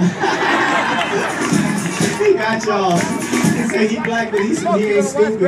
He got y'all. He said he black, but he's, he ain't stupid.